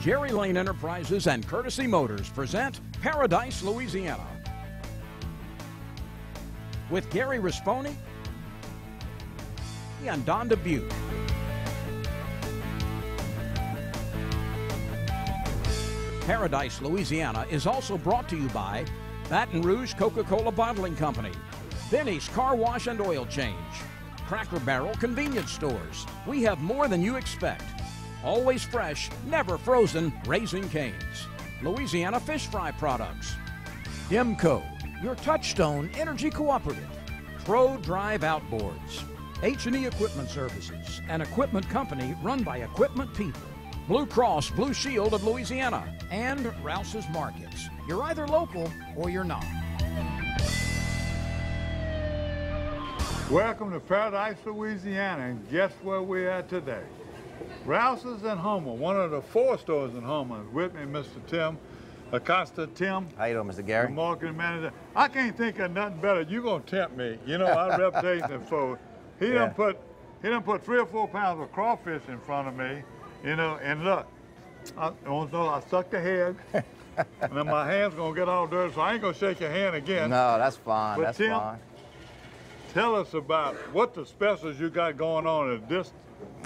Jerry Lane Enterprises and Courtesy Motors present Paradise, Louisiana. With Gary Rispone and Don Dubuc. Paradise, Louisiana is also brought to you by Baton Rouge Coca-Cola Bottling Company, Benny's Car Wash and Oil Change, Cracker Barrel Convenience Stores. We have more than you expect. Always fresh, never frozen, Raising Canes. Louisiana Fish Fry Products. Demco, your touchstone energy cooperative. Pro Drive Outboards. H&E Equipment Services, an equipment company run by equipment people. Blue Cross Blue Shield of Louisiana, and Rouse's Markets. You're either local or you're not. Welcome to Paradise, Louisiana, and guess where we're today? Rouse's in Houma, one of the four stores in Houma. With me, Mr. Tim Acosta. Tim, How you doing, Mr. Gary? marketing manager. I can't think of nothing better. You're gonna tempt me? You know our reputation for. He Yeah. done put he done put three or four pounds of crawfish in front of me. You know, and look, I, although I sucked the head, and then my hand's gonna get all dirty, so I ain't gonna shake your hand again. No, that's fine. But that's Tim- fine. Tell us about what the specials you got going on at this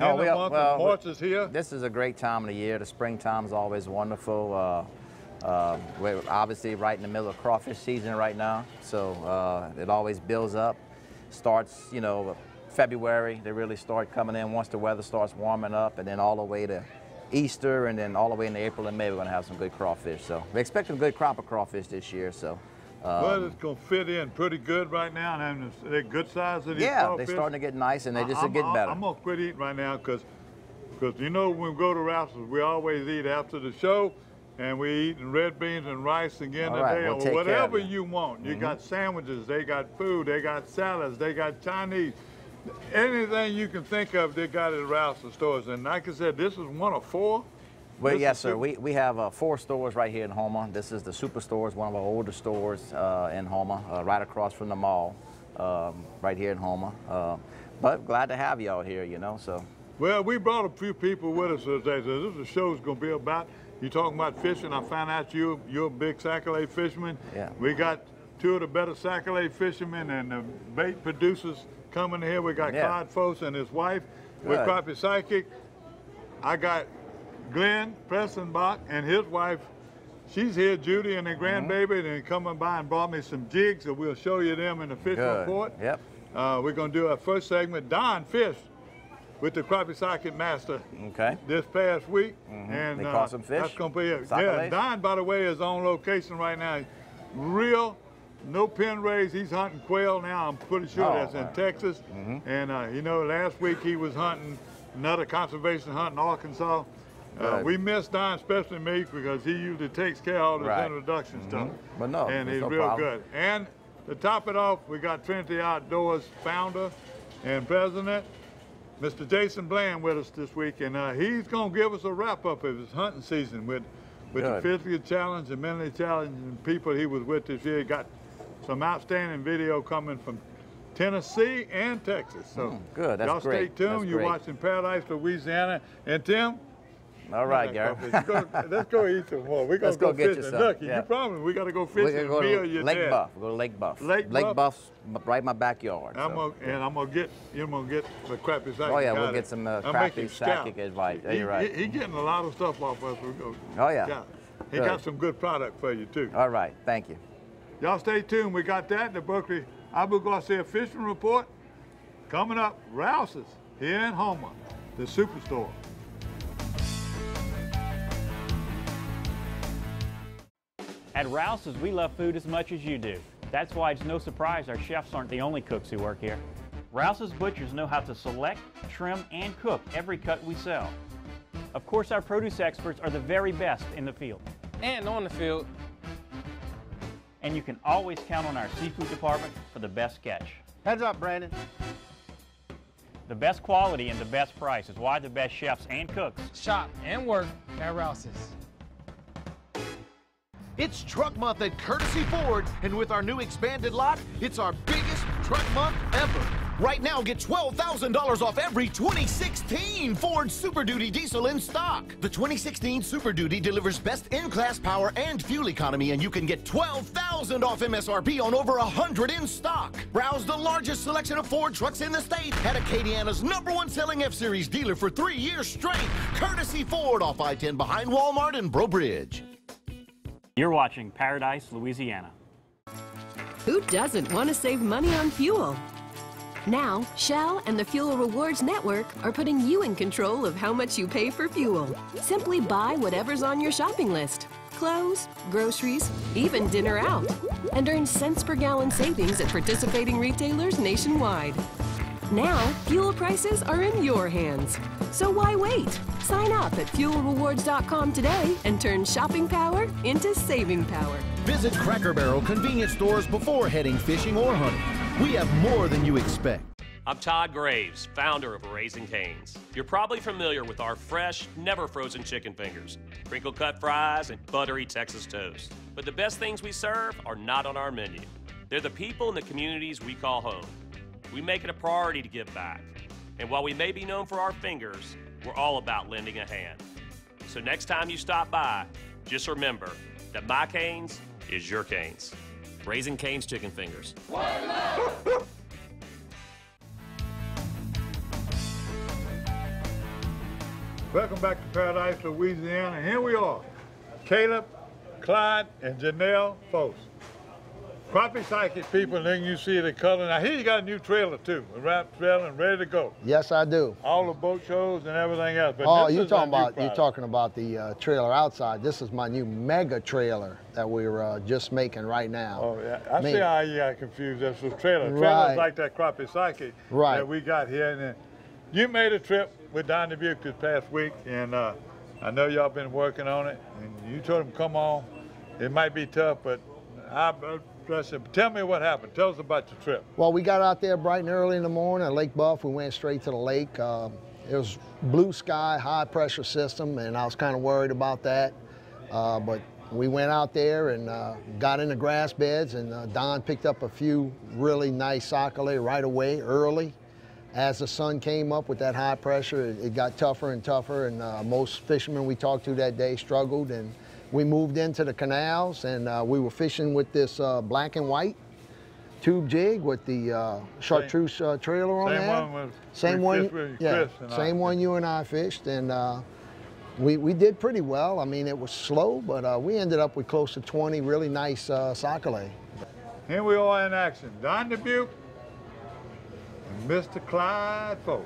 Oh, we month well, of March is here. This is a great time of the year. The springtime is always wonderful. Uh, uh, we're obviously right in the middle of crawfish season right now, so uh, it always builds up. Starts, you know, February. They really start coming in once the weather starts warming up, and then all the way to Easter, and then all the way into April and May, we're going to have some good crawfish. So we expect a good crop of crawfish this year. So. Um, well, it's gonna fit in pretty good right now, and they're good size of these yeah, they're starting to get nice, and they just are I'm, getting better. I'm gonna quit eating right now because, because you know, when we go to Rouse's, we always eat after the show, and we eating red beans and rice again All right, today, we'll or take care of whatever you. Mm-hmm. you want. You got sandwiches, they got food, they got salads, they got Chinese. Anything you can think of, they got it at Rouse's stores. And like I said, this is one of four. Well, yes, sir. We, we have uh, four stores right here in Houma. This is the Superstores, one of our older stores uh, in Houma, uh, right across from the mall, um, right here in Houma. Uh, but glad to have y'all here, you know. So Well, we brought a few people with us today. So this is the show's gonna be about. You talking about fishing? I found out you you're a big sac-a-lait fisherman. Yeah. We got two of the better sac-a-lait fishermen and the bait producers coming here. We got Yeah. Clyde Foss and his wife. We're Good. Crappie Psychic. I got Glenn Pressenbach and his wife. She's here, Judy and the Mm-hmm. grandbaby, and they coming by and brought me some jigs, so we'll show you them in the fish good. report. Yep. Uh, we're gonna do our first segment. Don Fish with the Crappie Psychic Master Okay. this past week, and Mm-hmm. They uh, caught some fish? That's gonna be it. Yeah. Don, by the way, is on location right now. Real, no pen raised. He's hunting quail now. I'm pretty sure Oh, that's in. Mm-hmm. Texas. And uh, you know, last week he was hunting another conservation hunt in Arkansas. Uh, we miss Don, especially me, because he usually takes care of all this Right. Introduction stuff. But no, and he's no real problem. good. And to top it off, we got Trinity Outdoors founder and president, Mr. Jason Bland with us this week, and uh, he's going to give us a wrap up of his hunting season with with the Good. physically challenged and mentally challenging people he was with this year. He got some outstanding video coming from Tennessee and Texas. So Mm, good. That's y'all stay tuned. That's You're great. watching Paradise, Louisiana, and Tim. All right, Gary. Let's go, let's go eat some more. We're gonna Let's go get fishing. some, Look, yeah. you promised we got to go We're fishing. gonna go to Lake dad. Boeuf. We'll go to Lake Boeuf. Lake Lake Boeuf? Boeuf's right in my backyard. I'm so. gonna, and I'm gonna get, you're gonna get the crappie psychic. Oh, yeah, we'll guy get some, uh, crappie psychic advice. He- you're right. He, he getting a lot of stuff off us. We go. Oh, yeah. scout. He Good. got some good product for you too. All right. Thank you. Y'all stay tuned. We got that. The Berkley Abu Garcia Fishing Report coming up. Rouse's here in Houma, the superstore. At Rouse's, we love food as much as you do. That's why it's no surprise our chefs aren't the only cooks who work here. Rouse's butchers know how to select, trim, and cook every cut we sell. Of course, our produce experts are the very best in the field. and on the field. And you can always count on our seafood department for the best catch. Heads up, Brandon. The best quality and the best price is why the best chefs and cooks Shop and work at Rouse's. It's truck month at Courtesy Ford, and with our new expanded lot, it's our biggest truck month ever. Right now, get $12,000 off every 2016 Ford Super Duty diesel in stock. The 2016 Super Duty delivers best in-class power and fuel economy, and you can get 12,000 off MSRP on over 100 in stock. Browse the largest selection of Ford trucks in the state at Acadiana's number one selling F-Series dealer for three years straight. Courtesy Ford off I-10 behind Walmart and Breaux Bridge. You're watching Paradise, Louisiana. Who doesn't want to save money on fuel? Now, Shell and the Fuel Rewards Network are putting you in control of how much you pay for fuel. Simply buy whatever's on your shopping list clothes, groceries, even dinner out, and earn cents per gallon savings at participating retailers nationwide. Now, fuel prices are in your hands. So why wait? Sign up at fuelrewards.com today and turn shopping power into saving power. Visit Cracker Barrel convenience stores before heading fishing or hunting. We have more than you expect. I'm Todd Graves, founder of Raising Cane's. You're probably familiar with our fresh, never frozen chicken fingers, crinkle cut fries, and buttery Texas toast. But the best things we serve are not on our menu. They're the people in the communities we call home. We make it a priority to give back. And while we may be known for our fingers, we're all about lending a hand. So next time you stop by, just remember that my Cane's is your Cane's. Raising Cane's Chicken Fingers. Welcome back to Paradise, Louisiana. Here we are, Caleb, Clyde, and Janelle Foss. Crappie psychic people, and then you see the color. Now here you got a new trailer too, a wrap trailer and ready to go. Yes, I do. All the boat shows and everything else. But oh, you're talking about you're talking about the uh, trailer outside. This is my new mega trailer that we're uh, just making right now. Oh yeah, I Man. see how you got confused. That's a trailer. Trailers like that crappie psychic Right. that we got here. And then you made a trip with Don Dubuc this past week, and uh, I know y'all been working on it. And you told him, come on. It might be tough, but I trust him. Tell me what happened. Tell us about your trip. Well, we got out there bright and early in the morning at Lake Boeuf. We went straight to the lake. Um, it was blue sky, high pressure system, and I was kind of worried about that. Uh, but we went out there and uh, got in the grass beds, and uh, Don picked up a few really nice sac-a-lait right away, early. As the sun came up with that high pressure, it, it got tougher and tougher, and uh, most fishermen we talked to that day struggled. And we moved into the canals, and uh, we were fishing with this uh, black and white tube jig with the uh, chartreuse uh, trailer on it. Same there. one with- same one, with yeah, Chris and I same one you and I fished, and uh, we we did pretty well. I mean, it was slow, but uh, we ended up with close to 20 really nice uh, sac-a-lait. Here we are in action. Don Dubuc and Mr. Clyde Foss.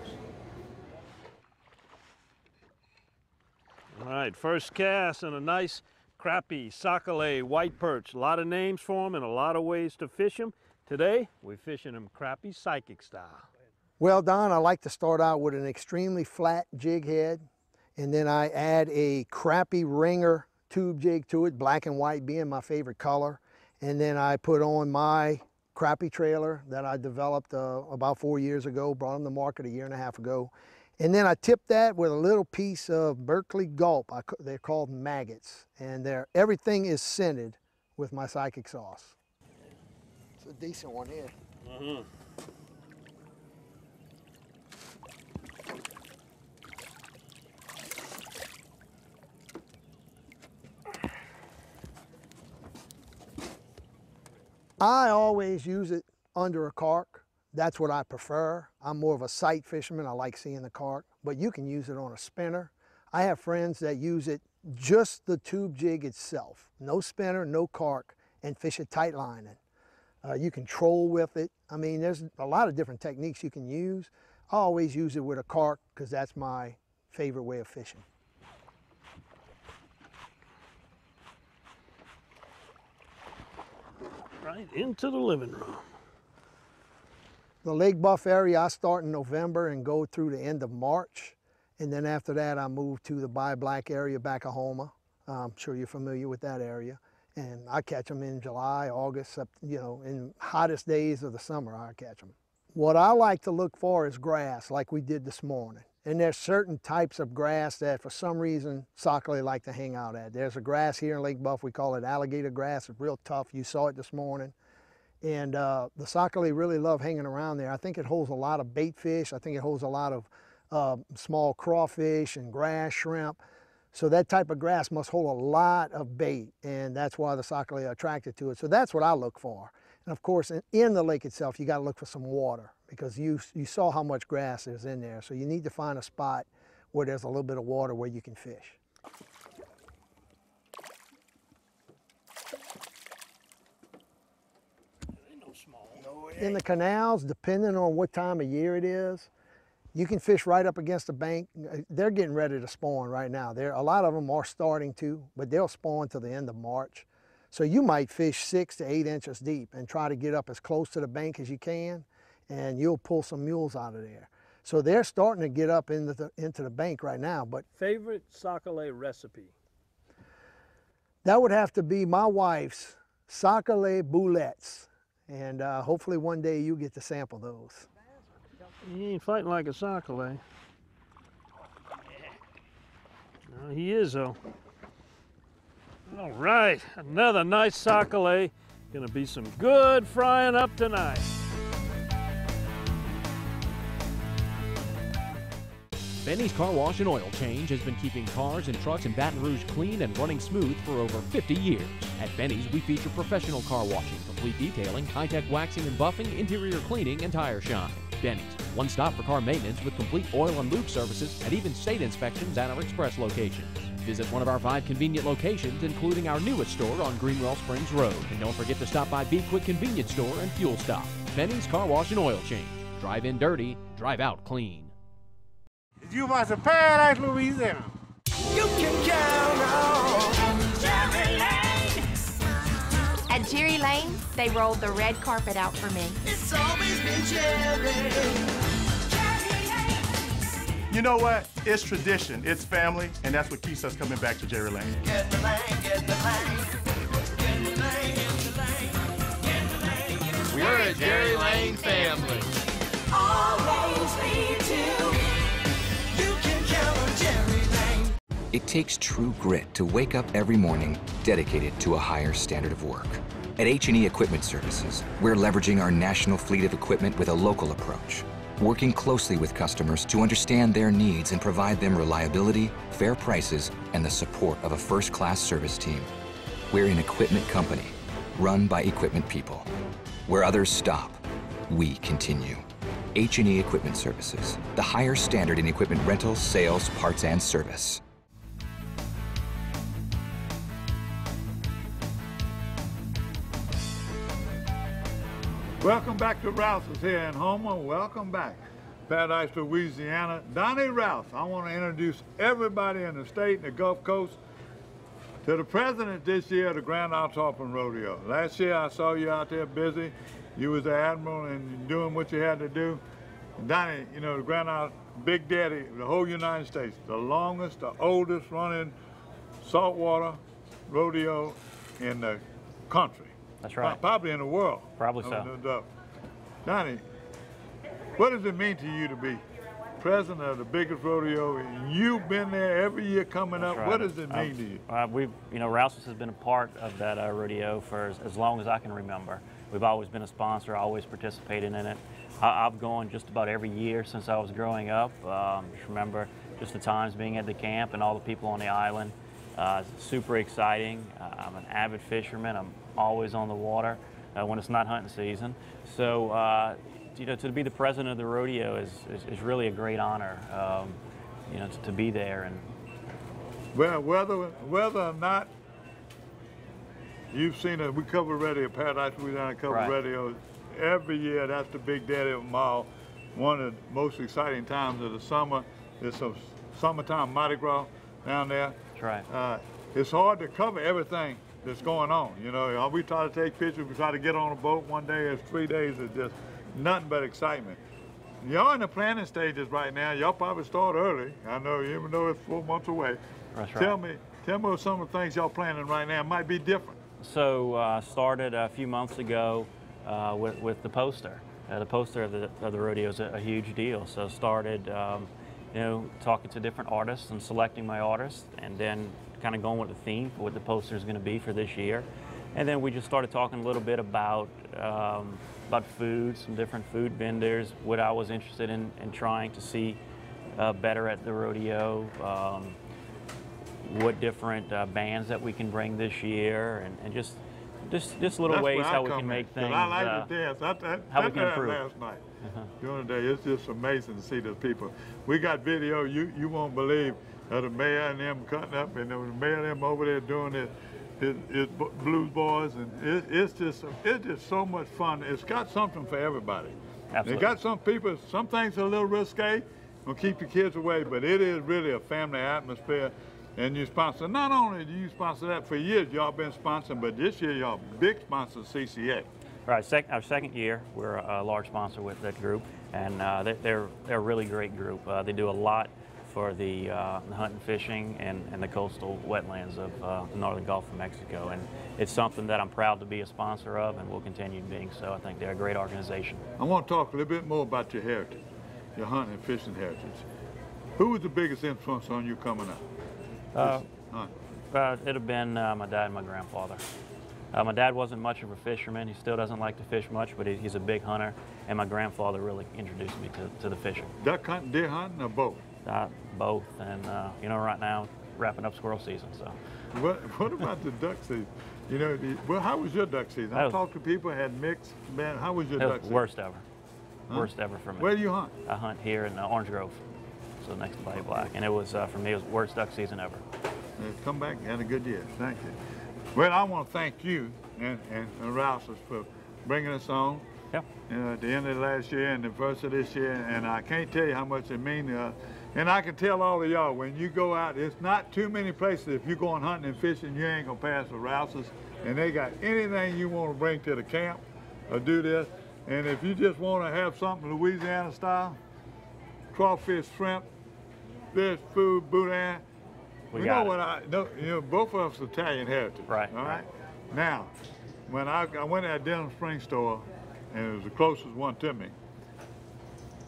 All right, first cast and a nice crappie, sac-a-lait, white perch. A lot of names for them and a lot of ways to fish them. Today, we're fishing them crappie psychic style. Well, Don, I like to start out with an extremely flat jig head, and then I add a crappie ringer tube jig to it, black and white being my favorite color. And then I put on my crappie trailer that I developed uh, about four years ago, brought them to market a year and a half ago. And then I tip that with a little piece of Berkley Gulp. I, they're called maggots, and they're, everything is scented with my psychic sauce. It's a decent one here. Mm-hmm. I always use it under a cork. That's what I prefer. I'm more of a sight fisherman. I like seeing the cork, but you can use it on a spinner. I have friends that use it just the tube jig itself, no spinner, no cork, and fish it tight lining. Uh, you can troll with it. I mean, there's a lot of different techniques you can use. I always use it with a cork because that's my favorite way of fishing. Right into the living room. The Lake Boeuf area, I start in November and go through the end of March. And then after that, I move to the Bayou Black area back of Houma. I'm sure you're familiar with that area. And I catch them in July, August, you know, in hottest days of the summer, I catch them. What I like to look for is grass, like we did this morning. And there's certain types of grass that for some reason sac-a-lait like to hang out at. There's a grass here in Lake Boeuf, we call it alligator grass. It's real tough. You saw it this morning. And uh, the Sac-a-lait really love hanging around there. I think it holds a lot of bait fish. I think it holds a lot of uh, small crawfish and grass shrimp. So that type of grass must hold a lot of bait, and that's why the Sac-a-lait are attracted to it. So that's what I look for. And of course, in, in the lake itself, you got to look for some water because you, you saw how much grass is in there. So you need to find a spot where there's a little bit of water where you can fish. In the canals, depending on what time of year it is, you can fish right up against the bank. They're getting ready to spawn right now. There, a lot of them are starting to, but they'll spawn to the end of March. So you might fish six to eight inches deep and try to get up as close to the bank as you can, and you'll pull some mules out of there. So they're starting to get up into the, into the bank right now. But favorite sac-a-lait recipe? That would have to be my wife's sac-a-lait boulettes, and uh, hopefully one day you get to sample those. He ain't fighting like a sac-a-lait. No, he is though. All right, another nice sac-a-lait. Gonna be some good frying up tonight. Benny's Car Wash and Oil Change has been keeping cars and trucks in Baton Rouge clean and running smooth for over 50 years. At Benny's, we feature professional car washing, complete detailing, high-tech waxing and buffing, interior cleaning, and tire shine. Benny's, one stop for car maintenance with complete oil and lube services and even state inspections at our express locations. Visit one of our five convenient locations, including our newest store on Greenwell Springs Road. And don't forget to stop by Be Quick Convenience Store and Fuel Stop. Benny's Car Wash and Oil Change. Drive in dirty, drive out clean. You must have Paradise, Louisiana. You can count on Jerry Lane. At Jerry Lane, they rolled the red carpet out for me. It's always been Jerry. You know what? It's tradition, it's family, and that's what keeps us coming back to Jerry Lane. Get the lane, get the lane. Get the lane, get the lane. Get the lane, get the lane. We're a Jerry Lane family. Always lead to. It takes true grit to wake up every morning dedicated to a higher standard of work. At H&E Equipment Services, we're leveraging our national fleet of equipment with a local approach, working closely with customers to understand their needs and provide them reliability, fair prices, and the support of a first-class service team. We're an equipment company, run by equipment people. Where others stop, we continue. H&E Equipment Services, the higher standard in equipment rental, sales, parts, and service. Welcome back to Rouse's here in Houma. Welcome back. Paradise, to Louisiana. Donnie Rouse. I want to introduce everybody in the state and the Gulf Coast to the president this year of the Grand Isle Tarpon Rodeo. Last year I saw you out there busy. You was the admiral and doing what you had to do. And Donnie, you know, the Grand Isle Big Daddy, the whole United States, the longest, the oldest running saltwater rodeo in the country. That's right. Probably in the world. Probably so. Donnie, what does it mean to you to be president of the biggest rodeo? And You've been there every year coming That's up. right. What does it mean to you? Uh, we've, you know, Rouse's has been a part of that uh, rodeo for as, as long as I can remember. We've always been a sponsor, always participated in it. I, I've gone just about every year since I was growing up. Um, just remember just the times being at the camp and all the people on the island. Uh, super exciting. Uh, I'm an avid fisherman. I'm always on the water uh, when it's not hunting season. So, uh, you know, to be the president of the rodeo is, is, is really a great honor. Um, you know, to, to be there and Well, whether whether or not you've seen it, we cover radio, Paradise Louisiana cover Right. radio every year. That's the big daddy of them all. One of the most exciting times of the summer is some summertime Mardi Gras down there. That's right. Uh, it's hard to cover everything that's going on. You know, Uh, we try to take pictures. We try to get on a boat one day. It's three days of just nothing but excitement. Y'all in the planning stages right now. Y'all probably start early. I know, even though it's four months away. That's right. Tell me, tell me some of the things y'all planning right now might be different. So uh, started a few months ago uh, with, with the poster. Uh, the poster of the, of the rodeo is a, a huge deal. So started, um, you know, talking to different artists and selecting my artists, and then kind of going with the theme for what the poster is going to be for this year. And then we just started talking a little bit about um, about food, some different food vendors, what I was interested in, in trying to see uh, better at the rodeo, um, what different uh, bands that we can bring this year, and, and just just just little That's ways how we can in, make things. I like uh, to dance. I, I, how we I can did improve. last night. Uh-huh. During the day, it's just amazing to see the people. We got video you you won't believe of the mayor and them cutting up, and the mayor and them over there doing it. His b- blues boys, and it, it's just it's just so much fun. It's got something for everybody. Absolutely. They got some people. Some things are a little risque, will keep your kids away, but it is really a family atmosphere. And you sponsor. Not only do you sponsor that for years, y'all been sponsoring, but this year y'all big sponsor CCA. Right, sec- our second year, we're a, large sponsor with that group, and uh, they, they're they're a really great group. Uh, they do a lot for the, uh, the hunting, fishing, and, and the coastal wetlands of uh, the northern Gulf of Mexico, and it's something that I'm proud to be a sponsor of, and will continue being so. I think they're a great organization. I want to talk a little bit more about your heritage, your hunting and fishing heritage. Who was the biggest influence on you coming up? Uh, uh, it'd have been uh, my dad and my grandfather. Uh, my dad wasn't much of a fisherman. He still doesn't like to fish much, but he, he's a big hunter. And my grandfather really introduced me to, to the fishing. Duck hunting, deer hunting, or both? Uh, both. And, uh, you know, right now, wrapping up squirrel season, so. What What about the duck season? You know, the, well, how was your duck season? I talked to people had mixed. Man, how was your It duck was season? worst ever. Huh? Worst ever for me. Where do you hunt? I hunt here in uh, Orange Grove, so next to Bayou Black. And it was, uh, for me, it was worst duck season ever. Come back and had a good year. Thank you. Well, I want to thank you and, and, and Rouses for bringing us on. Yeah. You know, at the end of last year and the first of this year, and I can't tell you how much it means to us. And I can tell all of y'all, when you go out, it's not too many places. If you're going hunting and fishing, you ain't gonna pass the Rouses. And they got anything you want to bring to the camp or do this. And if you just want to have something Louisiana style, crawfish, shrimp, fish, food, boudin, We you know it. what I know? You know, both of us Italian heritage. Right, All right. right. Now, when I, I went to that Denham Spring store, and it was the closest one to me,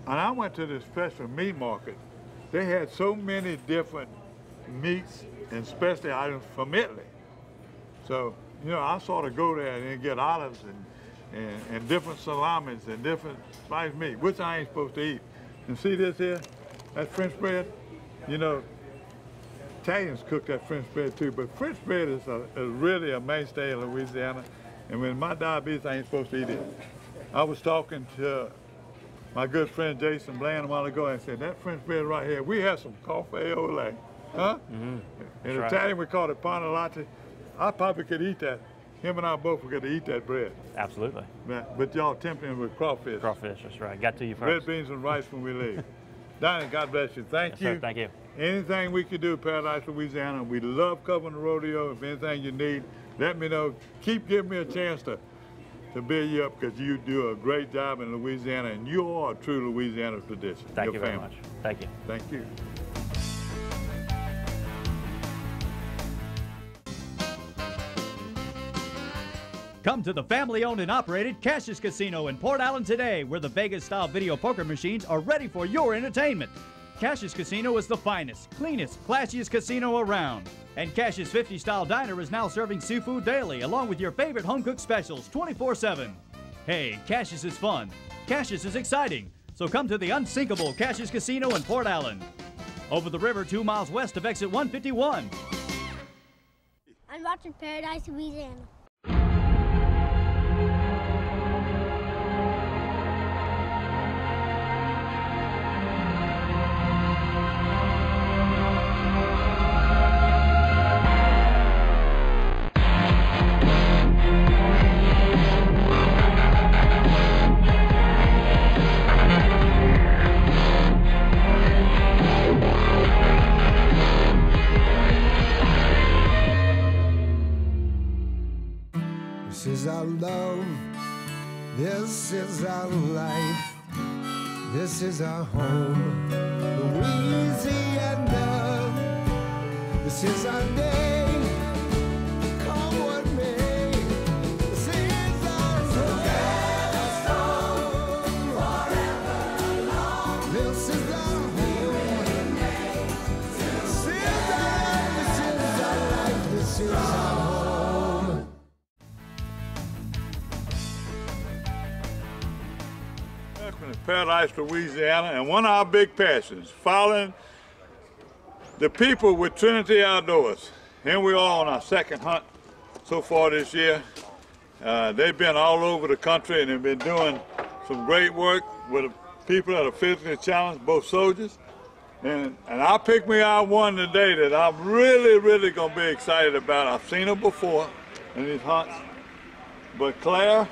and I went to this special meat market. They had so many different meats and specialty items from Italy. So, you know, I sort of go there and get olives and, and, and different salamis and different spiced meat, which I ain't supposed to eat. And see this here? That French bread? You know, Italians cook that French bread too, but French bread is, a, is really a mainstay in Louisiana. And when my diabetes, I ain't supposed to eat it. I was talking to my good friend Jason Bland a while ago and said, that French bread right here, we have some coffee au lait. Huh? Mm-hmm. In That's right. Italian, we call it pane latte. I probably could eat that. Him and I both were going to eat that bread. Absolutely. But, but y'all tempting with crawfish. Crawfish, that's right. Got to you first. Red beans and rice when we leave. Donnie, God bless you. Thank Yes, you. sir. Thank you. Anything we can do, Paradise, Louisiana, we love covering the rodeo. If anything you need, let me know. Keep giving me a chance to, to build you up because you do a great job in Louisiana and you are a true Louisiana tradition. Thank Your you very much. Thank you. Thank you. Come to the family owned and operated Cash's Casino in Port Allen today, where the Vegas style video poker machines are ready for your entertainment. Cash's Casino is the finest, cleanest, classiest casino around. And Cash's 50 style diner is now serving seafood daily, along with your favorite home cooked specials 24 7. Hey, Cash's is fun. Cash's is exciting. So come to the unsinkable Cash's Casino in Port Allen. Over the river, two miles west of exit 151. I'm watching Paradise, Louisiana. Is our love. This is our life. This is our home. Louisiana. This is our day. Paradise, Louisiana, and one of our big passions, following the people with Trinity Outdoors. Here we are on our second hunt so far this year. Uh, they've been all over the country and they've been doing some great work with the people that are physically challenged, both soldiers. And, and I picked me out one today that I'm really, really going to be excited about. I've seen her before in these hunts. But Claire,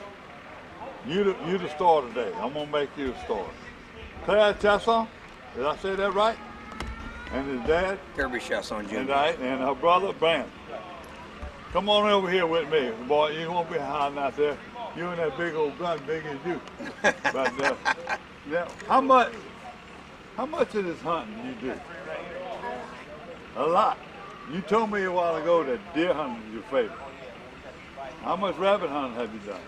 you the, you the star today. I'm going to make you the star. Claire Chasson, did I say that right? And his dad? Kirby Chasson Jr. And, right, and her brother, Brand. Come on over here with me, boy. You won't be hiding out there. You and that big old gun, big as you. but uh, now, how much? How much of this hunting you do? A lot. You told me a while ago that deer hunting is your favorite. How much rabbit hunting have you done?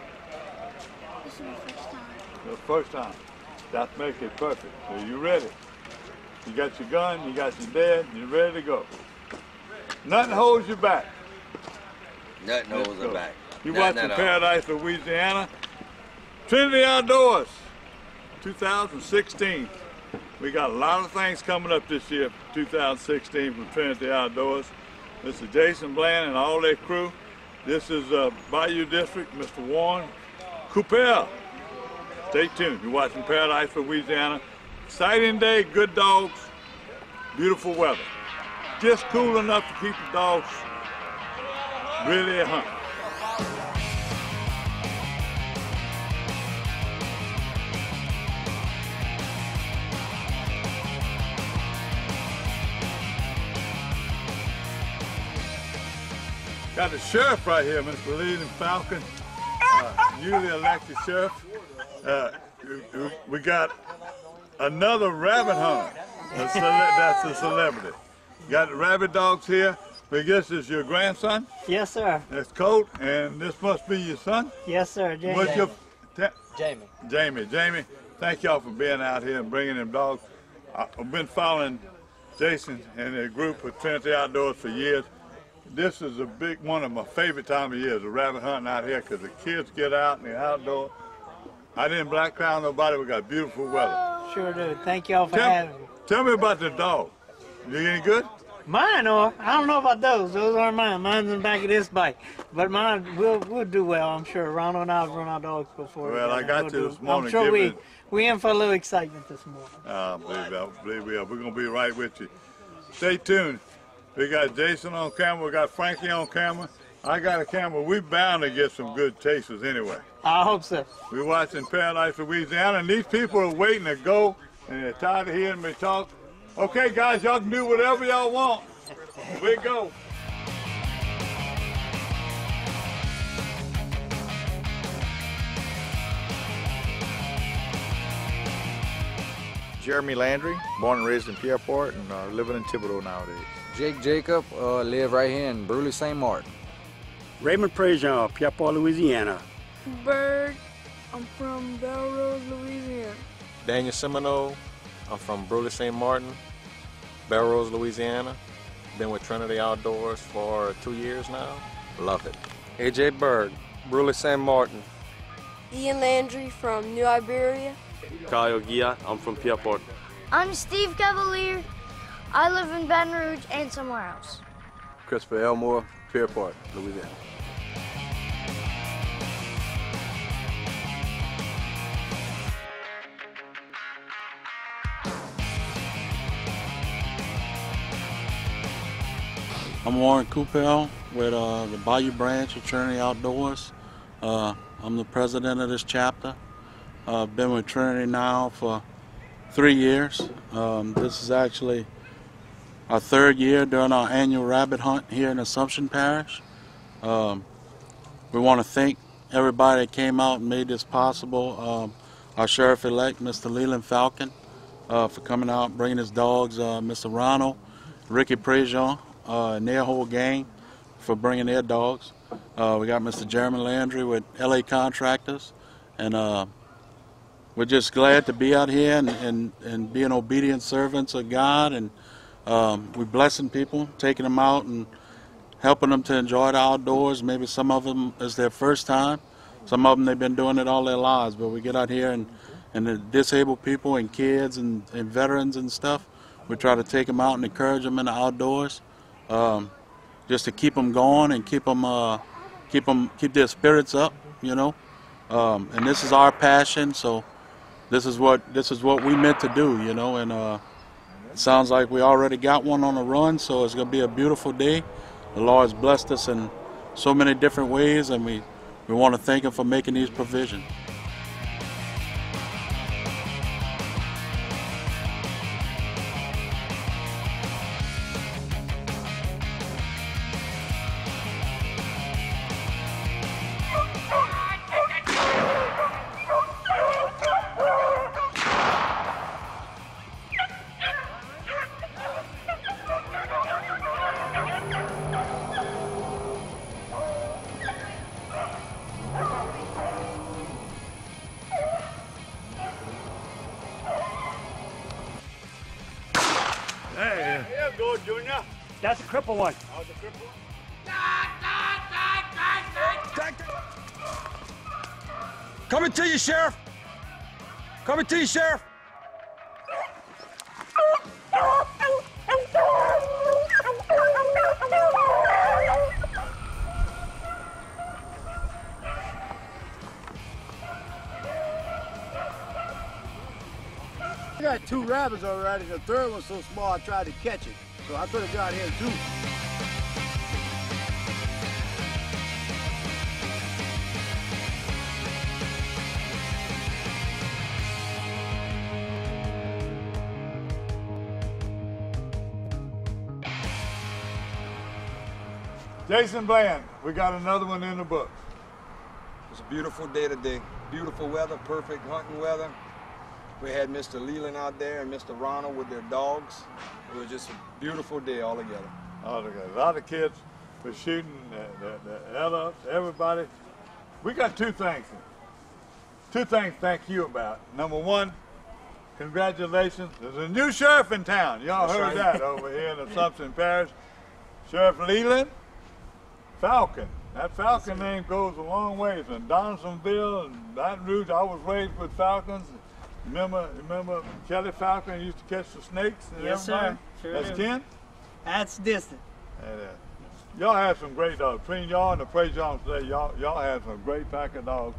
This is my first time. The first time. That makes it perfect. So you ready? You got your gun, you got your dad, you're ready to go. Nothing holds you back. Nothing Let's holds you back. You Nothing watching at all. Paradise, Louisiana. Trinity Outdoors, 2016. We got a lot of things coming up this year, 2016 from Trinity Outdoors. Mr. Jason Bland and all their crew. This is uh, Bayou District, Mr. Warren Cooper. Stay tuned. You're watching Paradise, Louisiana. Exciting day, good dogs, beautiful weather. Just cool enough to keep the dogs really at hunt. Got the sheriff right here, Mr. Leland Falcon, uh, newly elected sheriff. Uh, we- we- we got another rabbit hunter. A that's a celebrity. Got rabbit dogs here. I guess this is your grandson? Yes, sir. That's Colt, and this must be your son? Yes, sir. Jamie. What's your Jamie. Jamie, Jamie, thank y'all for being out here and bringing them dogs. I- I've been following Jason and the group with Trinity Outdoors for years. This is a big one of my favorite time of year, the rabbit hunting out here, because the kids get out in the outdoor. I didn't black crown nobody. We got beautiful weather. Sure do. Thank y'all for Tell, having me. tell me about the dog. You any good? Mine are. I don't know about those. Those aren't mine. Mine's in the back of this bike. But mine will will do well, I'm sure. Ronald and I've run our dogs before. Well, I got we'll you this morning I'm sure we it- we in for a little excitement this morning. I believe, I believe we are. We're going to be right with you. Stay tuned. We got Jason on camera. We got Frankie on camera. I got a camera. We bound to get some good chasers anyway. I hope so. We're watching Paradise, Louisiana, and these people are waiting to go, and they're tired of hearing me talk. Okay, guys, y'all can do whatever y'all want. We go. Jeremy Landry, born and raised in Pierre Part and uh, living in Thibodaux nowadays. Jake Jacob, uh, live right here in Brusly St. Martin. Raymond Prejean, Pierre Part, Louisiana. Bird, I'm from Belle Rose, Louisiana. Daniel Seminole, I'm from Brusly St. Martin, Belle Rose, Louisiana. Been with Trinity Outdoors for two years now. Love it. AJ Berg, Brusly St. Martin. Ian Landry from New Iberia. Kyle Gia, I'm from Pierre Part. I'm Steve Cavalier. I live in Baton Rouge and somewhere else. Christopher Elmore, Pierre Part, Louisiana. I'm Warren Coupel with uh, the Bayou Branch of Trinity Outdoors. Uh, I'm the president of this chapter. Uh, I've been with Trinity now for three years. Um, this is actually our third year during our annual rabbit hunt here in Assumption Parish. Um, we want to thank everybody that came out and made this possible. Um, our sheriff-elect, Mr. Leland Falcon, uh, for coming out and bringing his dogs, uh, Mr. Ronald, Ricky Prejean, uh, and their whole gang for bringing their dogs. Uh, we got Mr. Jeremy Landry with LA Contractors, and uh, we're just glad to be out here and, and, and being obedient servants of God, and um, we're blessing people, taking them out and helping them to enjoy the outdoors. Maybe some of them is their first time. Some of them they've been doing it all their lives, but we get out here and and the disabled people and kids and, and veterans and stuff. We try to take them out and encourage them in the outdoors, um, just to keep them going and keep them, uh, keep them, keep their spirits up, you know. Um, and this is our passion, so this is what this is what we meant to do, you know. And uh, it sounds like we already got one on the run, so it's gonna be a beautiful day. The Lord has blessed us in so many different ways, and we we want to thank Him for making these provisions. That's a cripple one. Oh, the cripple? Coming to you, Sheriff. Coming to you, Sheriff. I got two rabbits already. The third one's so small I tried to catch it. So I could have got him too. Jason Bland, we got another one in the book. It's a beautiful day today. Beautiful weather, perfect hunting weather. We had Mr. Leland out there and Mr. Ronald with their dogs. It was just a beautiful day altogether. All together. A lot of kids were shooting, the, the, the adults, everybody. We got two things. Two things to thank you about. Number one, congratulations. There's a new sheriff in town. Y'all heard right. that over here in Assumption Parish. Sheriff Leland Falcon. That Falcon name goes a long ways. In Donaldsonville and Baton Rouge, I was raised with Falcons. Remember, remember Kelly Falcon used to catch the snakes and Yes, everybody? sir. Sure That's do. Ken? That's distant. And, uh, y'all had some great dogs. Between y'all and the Prejeans today, y'all y'all had some great pack of dogs.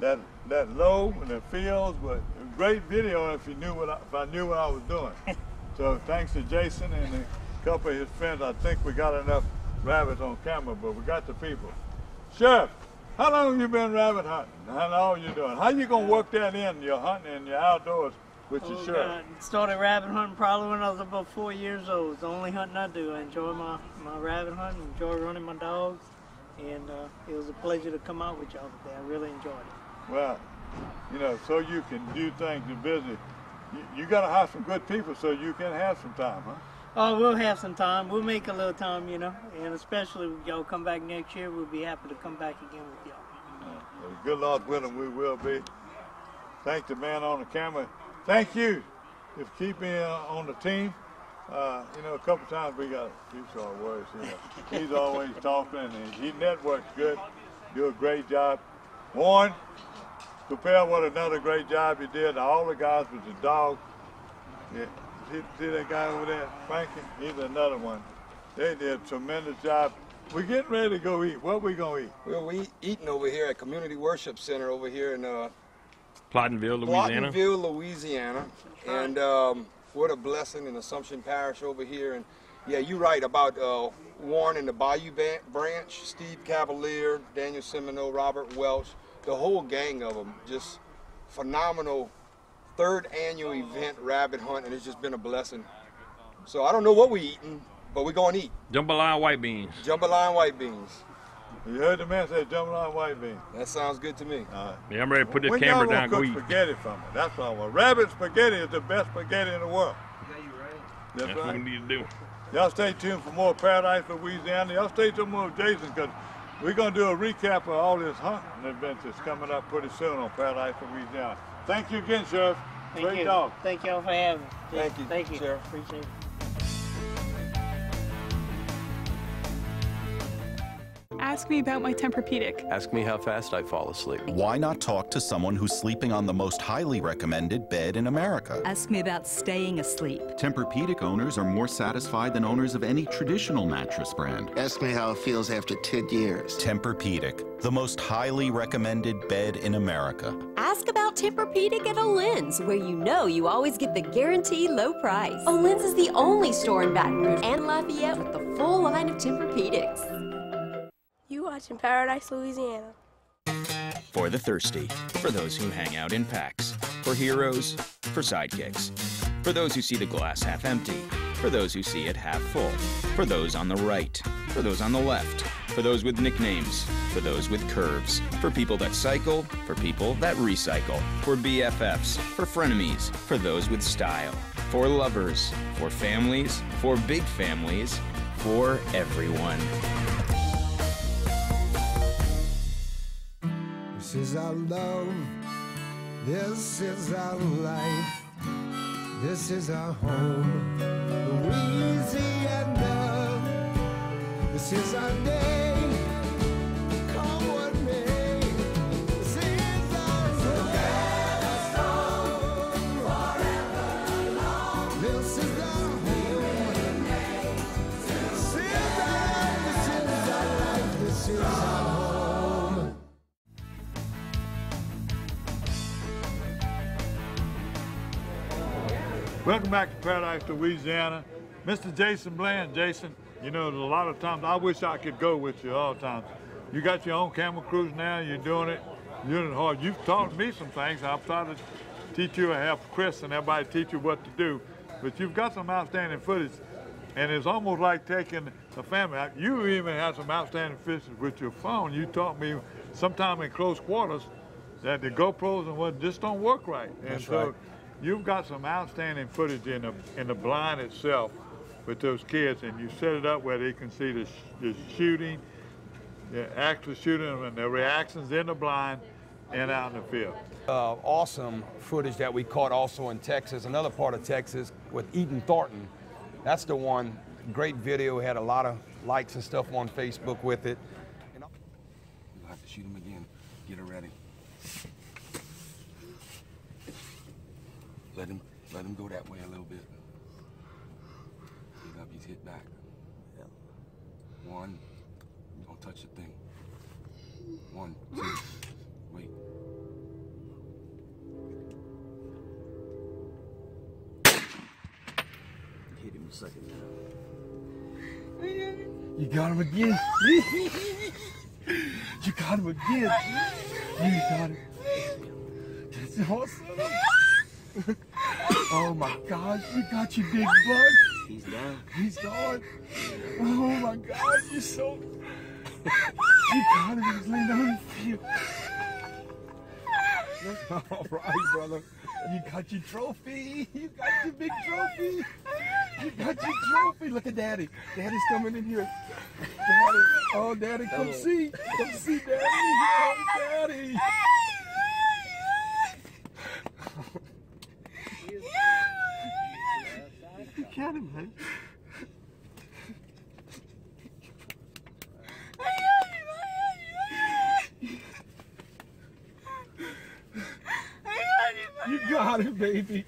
That that low in the fields, but great video if you knew what I, if I knew what I was doing. so thanks to Jason and a couple of his friends, I think we got enough rabbits on camera, but we got the people. Sheriff, how long you been rabbit hunting? How long you doing? How you gonna work that in your hunting and your outdoors with your Oh, sheriff? God. Started rabbit hunting probably when I was about four years old. It's the only hunting I do. I enjoy my, my rabbit hunting, enjoy running my dogs, and uh, it was a pleasure to come out with y'all today. I really enjoyed it. Well, you know, so you can do things in business. You, you got to have some good people so you can have some time, huh? Oh, we'll have some time. We'll make a little time, you know, and especially if y'all come back next year, we'll be happy to come back again with y'all. If good Lord willing, we will be. Thank the man on the camera. Thank you for keeping uh, on the team. Uh, you know, a couple times we got a few short words. You know, he's always talking, and he networks good. Do a great job. Warren, compare what another great job you did. All the guys with the dog. Yeah, see, see that guy over there, Frankie? He's another one. They did a tremendous job. We're getting ready to go eat. What we gonna eat? Well, we eating over here at Community Worship Center over here in uh, Plattenville, Louisiana. Plattenville, Louisiana. And um, what a blessing in Assumption Parish over here. And yeah, you're right about uh, Warren and the Bayou Ban- Branch, Steve Cavalier, Daniel Semino, Robert Welch, the whole gang of them. Just phenomenal third annual event, rabbit hunt, and it's just been a blessing. So I don't know what we eating, but we're going to eat. Jambalaya white beans. Jambalaya white beans. You heard the man say jambalaya white beans. That sounds good to me. All right. Yeah, I'm ready to put this when camera y'all down. gonna Go cook eat. spaghetti from it. That's what I want. Rabbit spaghetti is the best spaghetti in the world. That's, That's what we need to do. Y'all stay tuned for more Paradise, for Louisiana. Y'all stay tuned for Jason because we're going to do a recap of all this hunting adventures coming up pretty soon on Paradise, for Louisiana. Thank you again, Sheriff. Thank Great you. dog. Thank y'all for having me. Thank you, Thank you. Sheriff. Appreciate it. Ask me about my Tempur-Pedic. Ask me how fast I fall asleep. Why not talk to someone who's sleeping on the most highly recommended bed in America? Ask me about staying asleep. Tempur-Pedic owners are more satisfied than owners of any traditional mattress brand. Ask me how it feels after 10 years. Tempur-Pedic, the most highly recommended bed in America. Ask about Tempur-Pedic at Olinde's, where you know you always get the guaranteed low price. Olinde's is the only store in Baton Rouge and Lafayette with the full line of Tempur-Pedics. You watching Paradise, Louisiana. For the thirsty, for those who hang out in packs, for heroes, for sidekicks, for those who see the glass half empty, for those who see it half full, for those on the right, for those on the left, for those with nicknames, for those with curves, for people that cycle, for people that recycle, for BFFs, for frenemies, for those with style, for lovers, for families, for big families, for everyone. This is our love. This is our life. This is our home. Louisiana. This is our day. Welcome back to Paradise, Louisiana. Mr. Jason Bland. Jason, you know, a lot of times I wish I could go with you all the time. You got your own camera crews now, you're doing it, you're doing it hard. You've taught me some things. I've tried to teach you, I have Chris and everybody teach you what to do. But you've got some outstanding footage, and it's almost like taking the family. out. You even had some outstanding footage with your phone. You taught me sometime in close quarters that the GoPros and what just don't work right. And That's so right. You've got some outstanding footage in the in the blind itself with those kids, and you set it up where they can see the, sh- the shooting, the actual shooting, and the reactions in the blind and out in the field. Uh, awesome footage that we caught also in Texas, another part of Texas with Eaton Thornton. That's the one. Great video, had a lot of likes and stuff on Facebook with it. You'll have to shoot him again. Get her ready. Let him let him go that way a little bit. Get up, he's hit back. One. Don't touch the thing. One, two. Wait. Hit him a second now. You got him again. you got him again. You got him. That's awesome. Oh my gosh, you got your big bud. He's down. He's gone. Oh my God, you're so. you got him. He's laying the field. All right, brother. You got your trophy. You got your big trophy. You got your trophy. Look at Daddy. Daddy's coming in here. Daddy. Oh, Daddy, come see. Come see Daddy. Oh, Daddy. You got him, man. You got it, baby.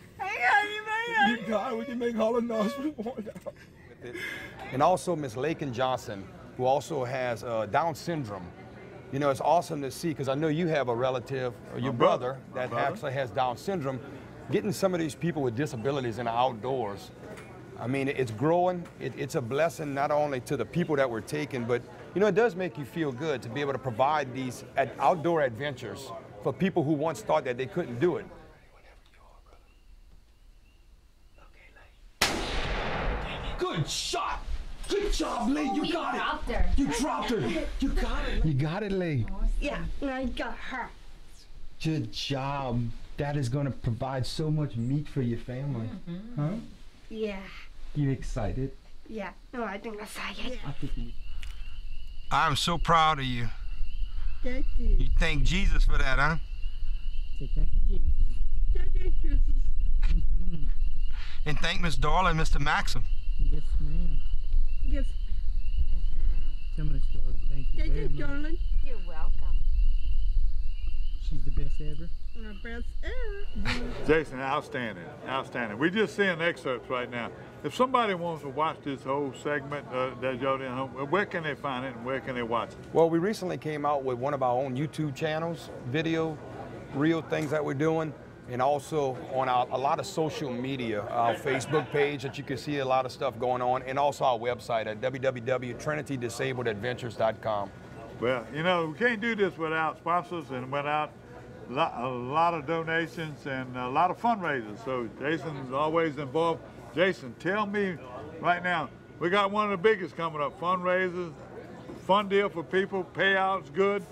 You got it. We can make Holocaust report out. And also Miss Lakin Johnson, who also has uh, Down syndrome. You know, it's awesome to see because I know you have a relative, or your brother, brother. That brother. actually has Down syndrome. Getting some of these people with disabilities in the outdoors, I mean, it's growing. It, it's a blessing not only to the people that we're taking, but you know, it does make you feel good to be able to provide these ad- outdoor adventures for people who once thought that they couldn't do it. Good shot. Good job, Lee. You oh, You got dropped it. her. You dropped her. You got it. You got it, Lee. Yeah, and I got her. Good job. That is going to provide so much meat for your family. Mm-hmm. Huh? Yeah, You excited? yeah. No, I think that's how you. I think you. I'm so proud of you. Thank you. You thank Jesus for that, huh? Say Thank you, Jesus. Thank you, Jesus. Mm-hmm. And thank Miss Darla and Mr. Maxim. Yes, ma'am. Yes. So much, daughter. Thank you very much. darling. You're welcome. She's the best ever. My best ever. Jason, outstanding, outstanding. We're just seeing excerpts right now. If somebody wants to watch this whole segment uh, that y'all did home, where can they find it and where can they watch it? Well, we recently came out with one of our own YouTube channels, video, real things that we're doing, and also on our, a lot of social media, our Facebook page that you can see a lot of stuff going on, and also our website at www.trinitydisabledadventures.com. Well, you know, we can't do this without sponsors and without lo- a lot of donations and a lot of fundraisers. So Jason's always involved. Jason, tell me right now, we got one of the biggest coming up, fundraisers, fun deal for people, payouts good.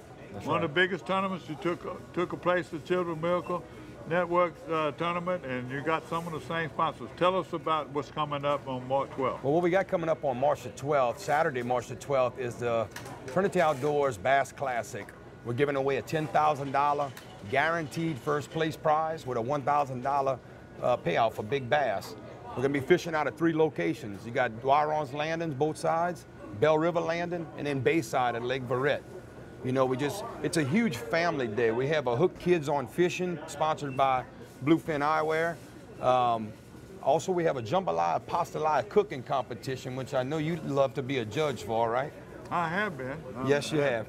one of the biggest tournaments you took took a place the Children's Miracle Network uh, tournament, and you got some of the same sponsors. Tell us about what's coming up on March 12th. Well, what we got coming up on March the 12th, Saturday, March the 12th, is the Trinity Outdoors Bass Classic. We're giving away a $10,000 guaranteed first place prize with a $1,000 uh, payout for big bass. We're going to be fishing out of three locations. You got Doiron's Landings, both sides, Belle River Landing, and then Bayside at Lake Verret. You know, we just, it's a huge family day. We have a Hook Kids on Fishing, sponsored by Bluefin Eyewear. Um, also, we have a jambalaya pastelaya cooking competition, which I know you'd love to be a judge for, right? I have been. Uh, Yes, you have.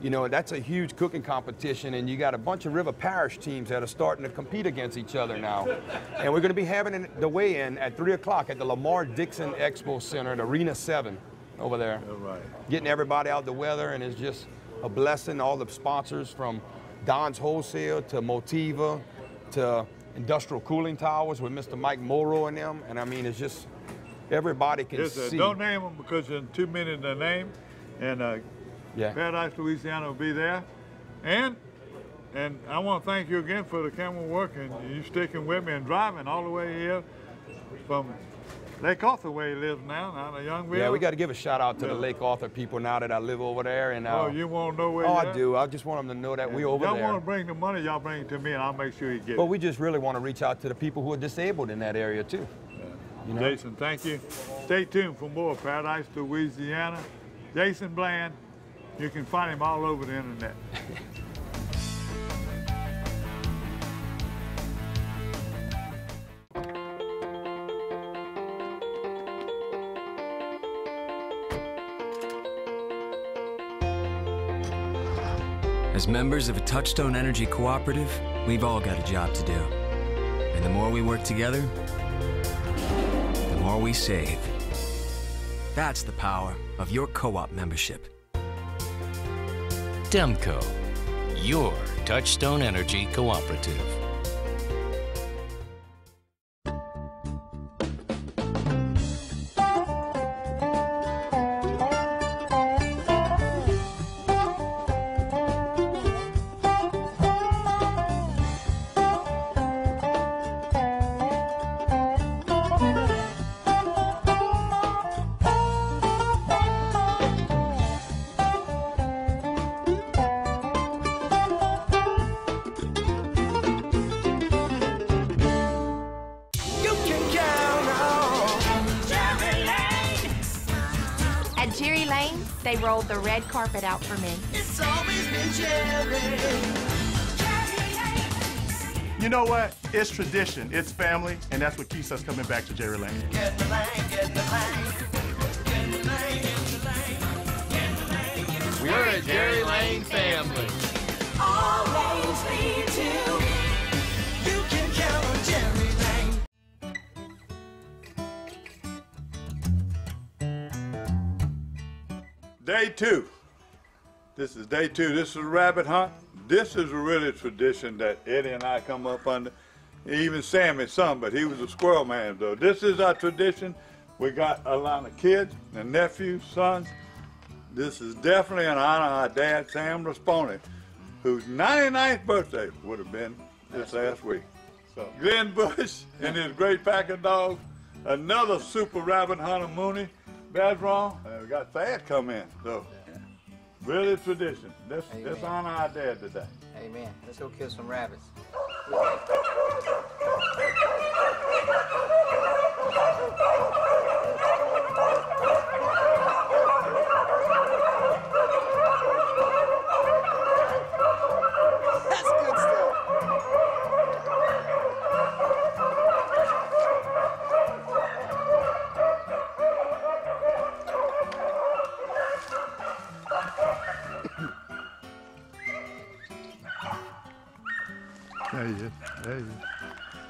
You know, that's a huge cooking competition, and you got a bunch of River Parish teams that are starting to compete against each other now. And we're going to be having the weigh-in at 3 o'clock at the Lamar Dixon Expo Center at Arena 7 over there. All right. Getting everybody out the weather, and it's just a blessing. All the sponsors from Don's Wholesale to Motiva to Industrial Cooling Towers with Mr. Mike Morrow and them. And I mean, it's just everybody can Yes, sir. see. Don't name them because there's too many to name. And uh, Yeah. Paradise, Louisiana will be there. And and I want to thank you again for the camera work and you sticking with me and driving all the way here from Lake Arthur where he lives now, now in Youngville. Yeah, we got to give a shout out to the Lake Arthur people now that I live over there. And uh, Oh, you want to know where Oh, I at? do. I just want them to know that we over y'all there. want to bring the money, y'all bring it to me and I'll make sure you get But it. But we just really want to reach out to the people who are disabled in that area too. You know? Jason, thank you. Stay tuned for more Paradise, Louisiana. Jason Bland, you can find him all over the internet. As members of a Touchstone Energy Cooperative, we've all got a job to do. And the more we work together, the more we save. That's the power of your co op membership. Demco, your Touchstone Energy Cooperative. They rolled the red carpet out for me. It's always been Gerry. You know what? It's tradition, it's family, and that's what keeps us coming back to Gerry Lane. Get in the lane, get in the lane. Day two. This is day two. This is a rabbit hunt. This is really a tradition that Eddie and I come up under. Even Sammy's son, but he was a squirrel man though. This is our tradition. We got a lot of kids and nephews, sons. This is definitely in honor of our dad, Sam Rispone, whose 99th birthday would have been this last week. So Glenn Bush and his great pack of dogs. Another super rabbit hunter, Mooney Badron. And uh, we got Thad come in. So really tradition. Let's, let's honor our dad today. Amen. Let's go kill some rabbits.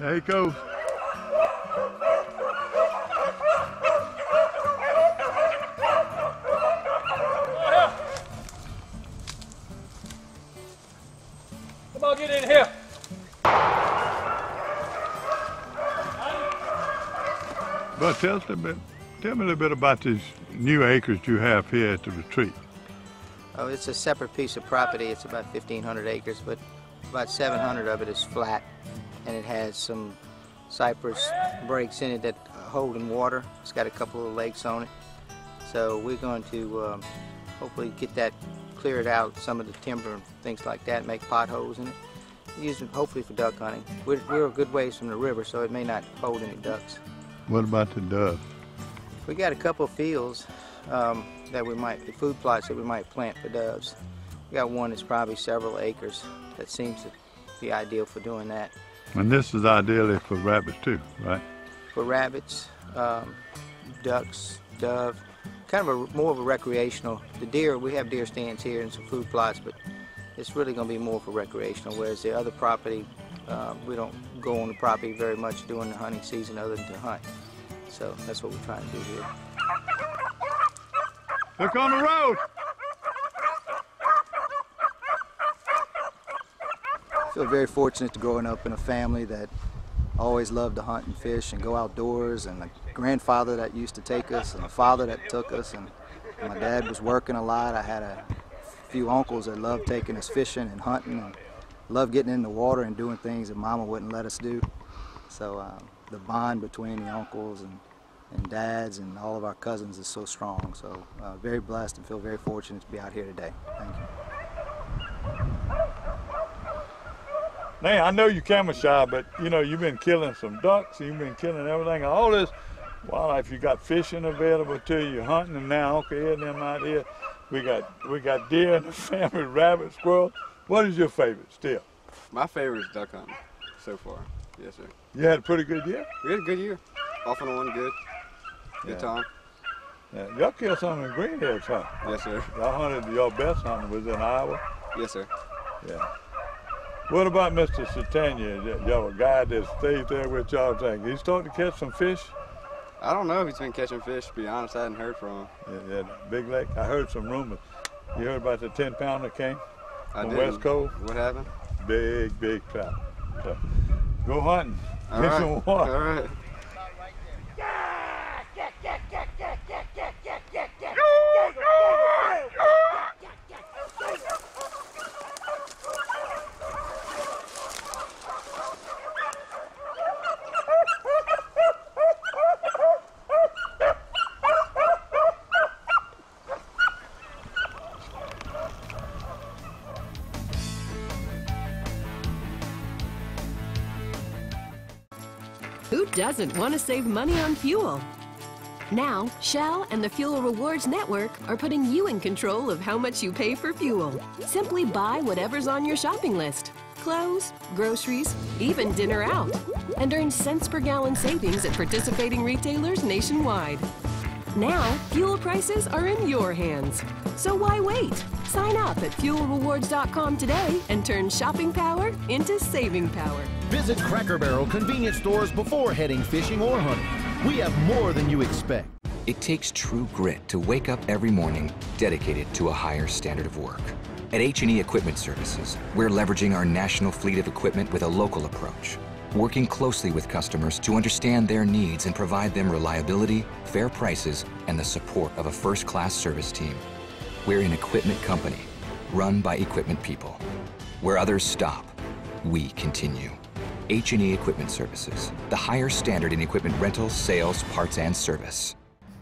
There you go. Come on, get in here. But tell us a bit. Tell me a little bit about these new acres you have here at the retreat. Oh, it's a separate piece of property. It's about 1,500 acres, but about 700 of it is flat, and it has some cypress breaks in it that hold in water. It's got a couple of lakes on it. So we're going to um, hopefully get that cleared out, some of the timber and things like that, make potholes in it. Use it hopefully for duck hunting. We're, we're a good ways from the river, so it may not hold any ducks. What about the doves? We got a couple of fields um, that we might, the food plots that we might plant for doves. We got one that's probably several acres that seems to be ideal for doing that. And this is ideally for rabbits too, right? For rabbits, um, ducks, dove, kind of a more of a recreational. The deer, we have deer stands here and some food plots, but it's really going to be more for recreational. Whereas the other property, um, we don't go on the property very much during the hunting season other than to hunt. So that's what we're trying to do here. Look on the road. Feel very fortunate to growing up in a family that always loved to hunt and fish and go outdoors and a grandfather that used to take us and a father that took us and my dad was working a lot. I had a few uncles that loved taking us fishing and hunting and loved getting in the water and doing things that mama wouldn't let us do. So um, the bond between the uncles and, and dads and all of our cousins is so strong. So uh, very blessed and feel very fortunate to be out here today. Thank you. Now, I know you're camera shy, but you know, you've been killing some ducks, you've been killing everything, all this wildlife. You got fishing available to you, hunting them now, okay, and them out here. We got we got deer in the family, rabbit, squirrel. What is your favorite still? My favorite is duck hunting so far. Yes, sir. You had a pretty good year? We had a good year. Off and on, good. Good Yeah. time. Yeah, y'all killed some the greenheads, huh? Yes, sir. Y'all hunted, your best hunting was in Iowa? Yes, sir. Yeah. What about Mr. Satania? Y'all a guy that stayed there with y'all tank. He's starting to catch some fish? I don't know if he's been catching fish, to be honest. I hadn't heard from him. Yeah, yeah, Big Lake. I heard some rumors. You heard about the 10 pounder came I from did. West Cove? What happened? Big, big trout. So, go hunting. All right. some water. All right. Doesn't want to save money on fuel? Now, Shell and the Fuel Rewards Network are putting you in control of how much you pay for fuel. Simply buy whatever's on your shopping list clothes, groceries, even dinner out, and earn cents per gallon savings at participating retailers nationwide. Now, fuel prices are in your hands. So why wait? Sign up at fuelrewards.com today and turn shopping power into saving power. Visit Cracker Barrel convenience stores before heading fishing or hunting. We have more than you expect. It takes true grit to wake up every morning dedicated to a higher standard of work. At H&E Equipment Services, we're leveraging our national fleet of equipment with a local approach, working closely with customers to understand their needs and provide them reliability, fair prices, and the support of a first-class service team. We're an equipment company, run by equipment people. Where others stop, we continue. H&E Equipment Services, the higher standard in equipment rental, sales, parts, and service.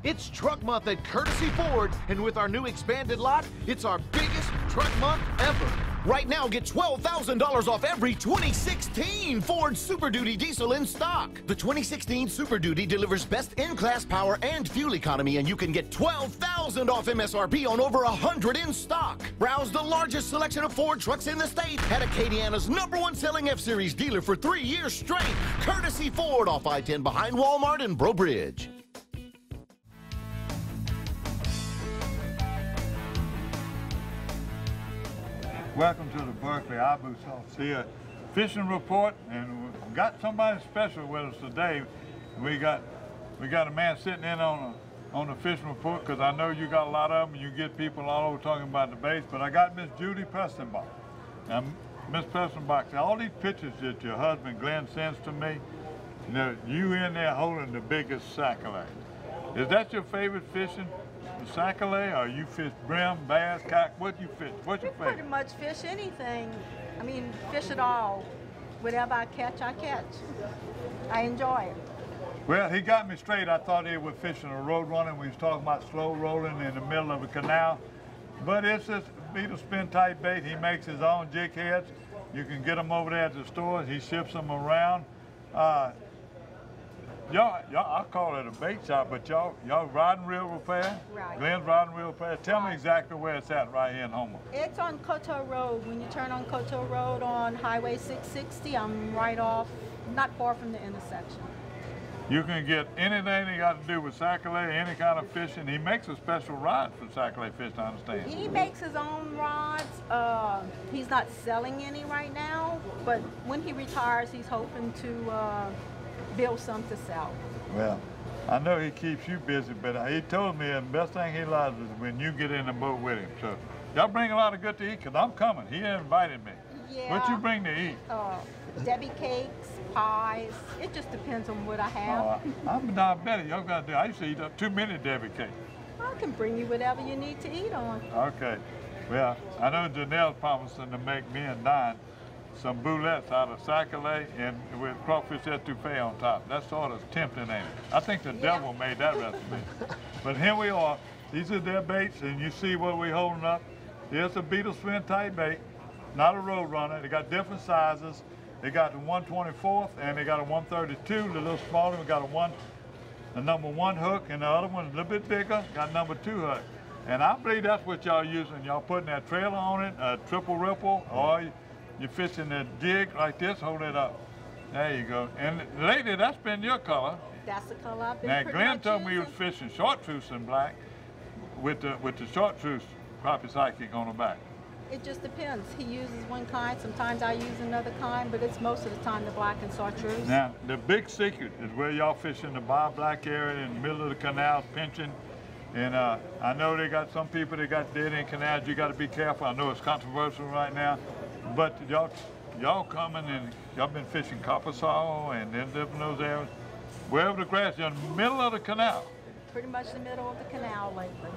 It's Truck Month at Courtesy Ford, and with our new expanded lot, it's our biggest truck month ever. Right now, get $12,000 off every 2016 Ford Super Duty diesel in stock. The 2016 Super Duty delivers best in-class power and fuel economy, and you can get 12,000 off MSRP on over 100 in stock. Browse the largest selection of Ford trucks in the state at Acadiana's number one selling F-Series dealer for three years straight. Courtesy Ford off I-10 behind Walmart and Breaux Bridge. Welcome to the Berkley Abu office fishing report, and we've got somebody special with us today. We got we got a man sitting in on a, on the fishing report because I know you got a lot of them. You get people all over talking about the baits, but I got Miss Judy Prestonbach. Now, Miss Prestonbach, all these pictures that your husband Glenn sends to me, you know, you in there holding the biggest sac-a-lait. Is that your favorite fishing? Sac-a-lait, or you fish brim, bass, cock? What do you fish? What's your Pretty favorite? much fish anything. I mean, fish it all. Whatever I catch, I catch. I enjoy it. Well, he got me straight. I thought he was fishing a road runner. We was talking about slow rolling in the middle of a canal. But it's just beetle spin type bait. He makes his own jig heads. You can get them over there at the store. He ships them around. Uh, y'all, y'all, I call it a bait shop, but y'all, y'all riding reel repair? Right. Glenn's riding reel repair. Tell me exactly where it's at right here in Houma. It's on Coteau Road. When you turn on Coteau Road on Highway 660, I'm right off, not far from the intersection. You can get anything you got to do with sac-a-lait, any kind of fishing. He makes a special rod for sac-a-lait fish, I understand. He makes his own rods. Uh, he's not selling any right now, but when he retires, he's hoping to uh, build some to sell. Well, I know he keeps you busy, but he told me the best thing he likes is when you get in the boat with him. So y'all bring a lot of good to eat, because I'm coming. He invited me. Yeah. What you bring to eat? Uh, Debbie cakes, pies. It just depends on what I have. Oh, I'm diabetic. Y'all got to do. I used to eat up too many Debbie cakes. I can bring you whatever you need to eat on. Okay. Well, I know Janelle's promising to make me and Don some boulettes out of sac-a-lait and with crawfish etouffee on top. That's sort of tempting, ain't it? I think the devil made that recipe. but here we are. These are their baits, and you see what we're holding up. Here's a beetle spin type bait, not a road runner. They got different sizes. They got the 124th and they got a 132, the little smaller. We got a one, a number one hook, and the other one's a little bit bigger. Got number two hook. And I believe that's what y'all using. Y'all putting that trailer on it, a triple ripple, or you- you're fishing a jig like this. Hold it up. There you go. And lately, that's been your color. That's the color I've been Now, Glenn told me he was fishing chartreuse and black with the with the chartreuse crappie psychic on the back. It just depends. He uses one kind. Sometimes I use another kind, but it's most of the time the black and chartreuse. Now, the big secret is where y'all fish in the Bayou Black area in the middle of the canals, pinching. And uh, I know they got some people that got dead in canals. You got to be careful. I know it's controversial right now, but y'all, y'all coming and y'all been fishing copper saw and then different those areas. Wherever the grass, you're in the middle of the canal, Pretty much the middle of the canal lately.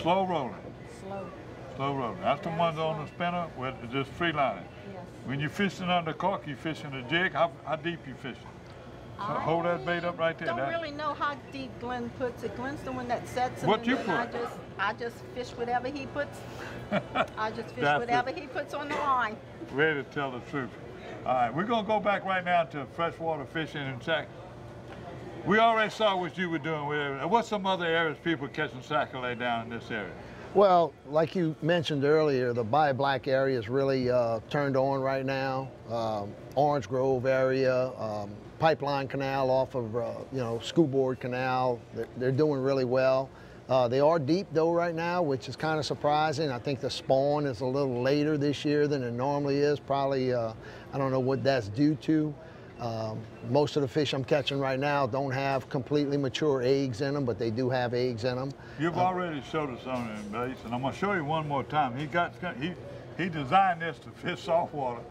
slow rolling, Slow. slow rolling. That's the ones on the spinner with just free lining. Yes. When you're fishing under cork, you're fishing a jig. How, how deep you fishing? So hold that bait up right there. I don't That- really know how deep Glenn puts it. Glenn's the one that sets it. What you then I just, I just fish whatever he puts. I just fish That's it. whatever he puts on the line. ready to tell the truth. All right, we're gonna go back right now to freshwater fishing and sack. We already saw what you were doing with it. What's some other areas people catching sac-a-lait down in this area? Well, like you mentioned earlier, the Bayou Black area is really uh, turned on right now. Um, Orange Grove area, um, Pipeline Canal off of, uh, you know, School Board Canal, they're, they're doing really well. Uh, they are deep though right now, which is kind of surprising. I think the spawn is a little later this year than it normally is. Probably, uh, I don't know what that's due to. Um, most of the fish I'm catching right now don't have completely mature eggs in them, but they do have eggs in them. You've already showed us on it, base, and I'm gonna show you one more time. He got he he designed this to fish saltwater,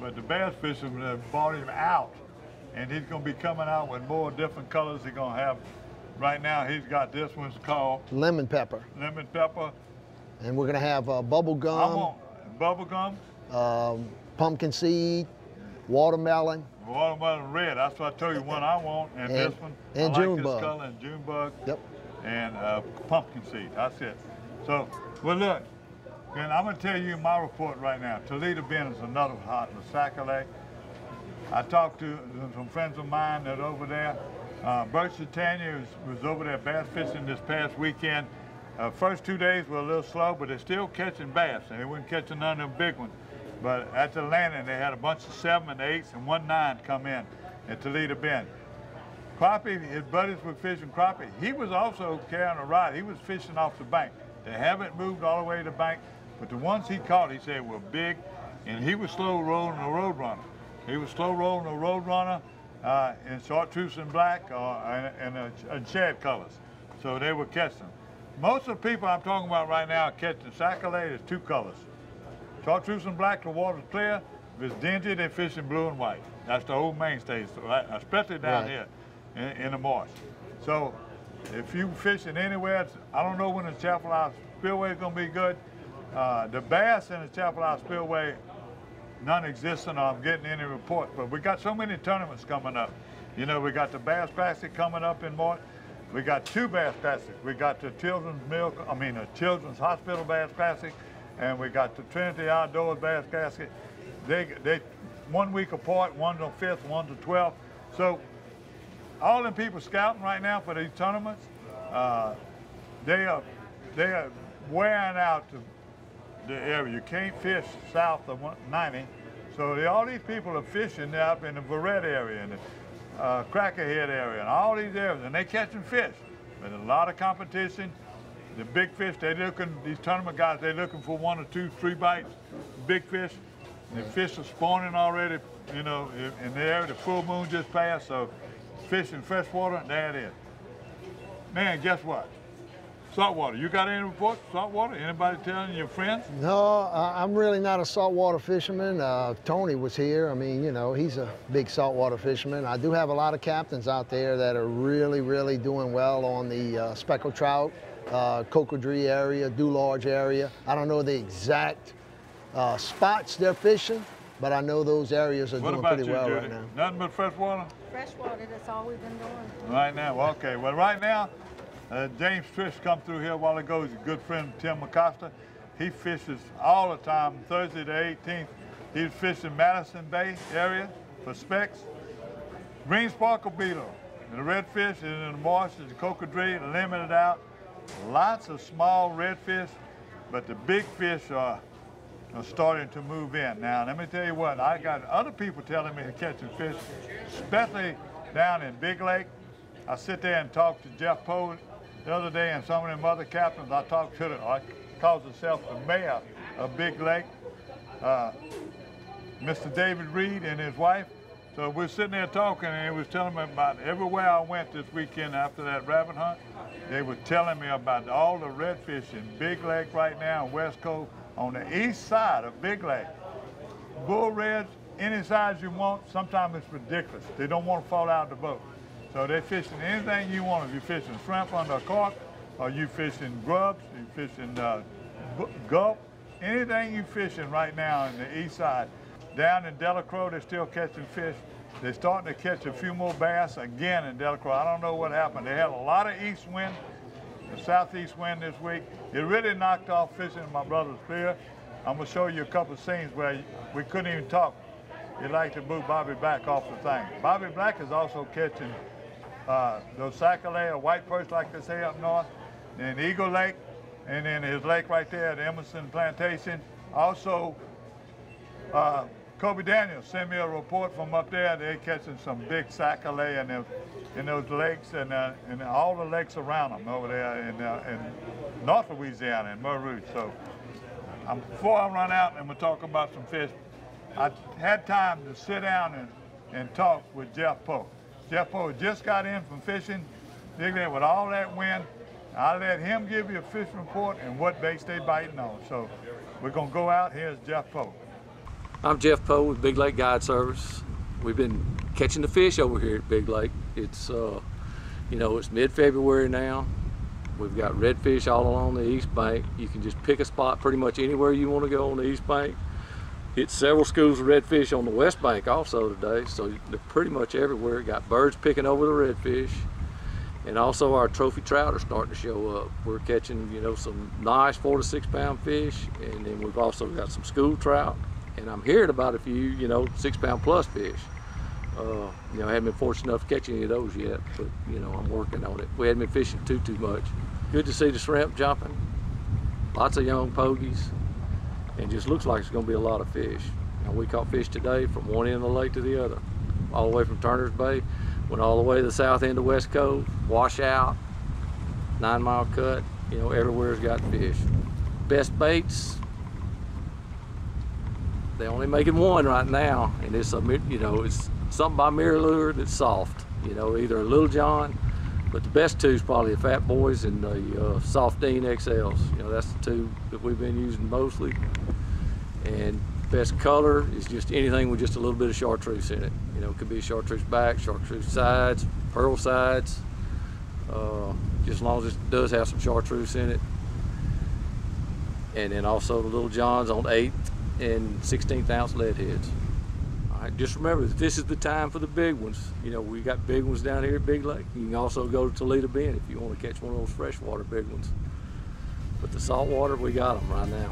but the bass fishermen have bought him out, and he's gonna be coming out with more different colors. He's gonna have. Right now, he's got this one's called Lemon pepper. lemon pepper. And we're gonna have uh, bubble I gum, want bubble gum, um, pumpkin seed, watermelon, watermelon red. That's what I told you one I want, and, And- this one. and I like June this bug. color and June bug. Yep. And uh, pumpkin seed. That's it. So, well, look, and I'm gonna tell you my report right now. Toledo Bend is another hot in the. I talked to some friends of mine that are over there. Uh, Bert Tanya was, was over there bass fishing this past weekend. Uh, first two days were a little slow, but they're still catching bass, and they weren't catching none of them big ones. But at the landing, they had a bunch of seven and eights and one nine come in at Toledo Bend. Crappie, his buddies were fishing crappie. He was also carrying a rod. He was fishing off the bank. They haven't moved all the way to the bank, but the ones he caught, he said, were big, and he was slow rolling a road runner. He was slow rolling a road runner uh, in chartreuse and black uh, and, and, uh, and shed colors. So they were catching them. Most of the people I'm talking about right now are catching sac-a-lait is two colors. Short Chartreuse and black, the water's clear. If it's dingy, they fish in blue and white. That's the old mainstays, right? especially down Right. here in, in the marsh. So if you fishing anywhere, I don't know when the Chapel House Spillway is going to be good. Uh, the bass in the Chapel House Spillway, non-existent. I'm getting any reports, but we got so many tournaments coming up. You know, we got the Bass Classic coming up in March. We got two Bass Classics. We got the Children's Milk, I mean, the Children's Hospital Bass Classic, and we got the Trinity Outdoors Bass Classic. They, they, one week apart, one's on 5th, one's on 12th. So all them people scouting right now for these tournaments, uh, they are they are wearing out the, the area. You can't fish south of 90. So all these people are fishing up in the Verret area and the uh, Crackerhead area and all these areas, and they catching fish. There's a lot of competition. The big fish, they're looking, these tournament guys, they're looking for one or two, three bites, big fish. The fish are spawning already, you know, in, in the area. The full moon just passed, so fish in freshwater, there it is. Man, guess what? Saltwater. You got any reports? Saltwater? Anybody telling your friends? No, I- I'm really not a saltwater fisherman. Uh, Tony was here. I mean, you know, he's a big saltwater fisherman. I do have a lot of captains out there that are really, really doing well on the uh, speckled trout, uh, cocodrie area, Dularge area. I don't know the exact uh, spots they're fishing, but I know those areas are What doing pretty you, well Judy? right now. Nothing but freshwater? Freshwater, that's all we've been doing. Right now, okay. Well, right now, uh, James Trish come through here a while ago. He's a good friend of Tim McCosta. He fishes all the time. Thursday the 18th, he's fishing Madison Bay area for specks. Green sparkle beetle. The redfish and in the marsh, the cocodrie, limited out. Lots of small redfish, but the big fish are, are starting to move in. Now, let me tell you what, I got other people telling me they're catching fish, especially down in Big Lake. I sit there and talk to Jeff Poe the other day and some of them other captains. I talked to I calls himself the mayor of Big Lake, uh, Mr. David Reed and his wife. So we're sitting there talking and he was telling me about everywhere I went this weekend after that rabbit hunt. They were telling me about all the redfish in Big Lake right now West Cove on the east side of Big Lake. Bull reds, any size you want, sometimes it's ridiculous. They don't want to fall out of the boat. So they're fishing anything you want. If you're fishing shrimp under a cork, or you fishing grubs, you fishing uh, gulp, anything you're fishing right now in the east side. Down in Delacroix, they're still catching fish. They're starting to catch a few more bass again in Delacroix. I don't know what happened. They had a lot of east wind, the southeast wind this week. It really knocked off fishing in my brother's pier. I'm gonna show you a couple scenes where we couldn't even talk. You'd like to move Bobby Black off the thing. Bobby Black is also catching uh, those sac-a-lait white perch like they say up north, in Eagle Lake, and then his lake right there at Emerson Plantation. Also, uh, Kobe Daniels sent me a report from up there. They're catching some big sac-a-lait in in those lakes and, uh, and all the lakes around them over there in, uh, in North Louisiana and Mer Rouge. So before I run out and we're talking about some fish, I had time to sit down and, and talk with Jeff Poe. Jeff Poe just got in from fishing, digging in with all that wind. I let him give you a fishing report and what baits they biting on. So we're gonna go out. Here's Jeff Poe. I'm Jeff Poe with Big Lake Guide Service. We've been catching the fish over here at Big Lake. It's, uh, you know, it's mid-February now. We've got redfish all along the east bank. You can just pick a spot pretty much anywhere you want to go on the east bank. Hit several schools of redfish on the west bank also today, so they're pretty much everywhere. Got birds picking over the redfish. And also our trophy trout are starting to show up. We're catching, you know, some nice four to six pound fish, and then we've also got some school trout. And I'm hearing about a few, you know, six pound plus fish. Uh, you know, I haven't been fortunate enough to catch any of those yet, but you know, I'm working on it. We hadn't been fishing too too much. Good to see the shrimp jumping. Lots of young pogies, and just looks like it's going to be a lot of fish. And we caught fish today from one end of the lake to the other, all the way from Turner's Bay, went all the way to the south end of West Cove, washout, nine mile cut. You know, everywhere's got fish. Best baits, They're only making one right now, and it's a you know it's something by MirrOlure that's soft. You know, either a Little John, but the best two is probably the Fat Boys and the uh, Soft-Dine XLs. You know, that's the two that we've been using mostly. And best color is just anything with just a little bit of chartreuse in it. You know, it could be chartreuse back, chartreuse sides, pearl sides. Uh, just as long as it does have some chartreuse in it. And then also the Little Johns on 8th and 16th ounce lead heads. Just remember that this is the time for the big ones. You know, we got big ones down here at Big Lake. You can also go to Toledo Bend if you want to catch one of those freshwater big ones. But the saltwater, we got them right now.